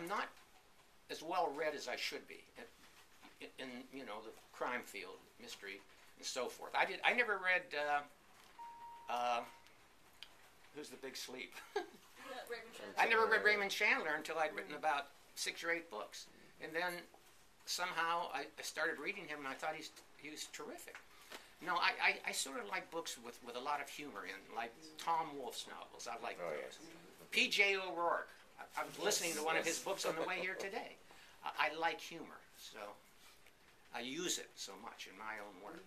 I'm not as well read as I should be in, in you know the crime field, mystery, and so forth. I did. I never read. Uh, uh, who's the Big Sleep? I never read Raymond Chandler until I'd written about six or eight books, and then somehow I, I started reading him, and I thought he's he was terrific. No, I, I, I sort of like books with, with a lot of humor in, like Tom Wolfe's novels. I like Oh, those. P.J. O'Rourke. I, I was listening to one of his books on the way here today. I, I like humor, so I use it so much in my own work.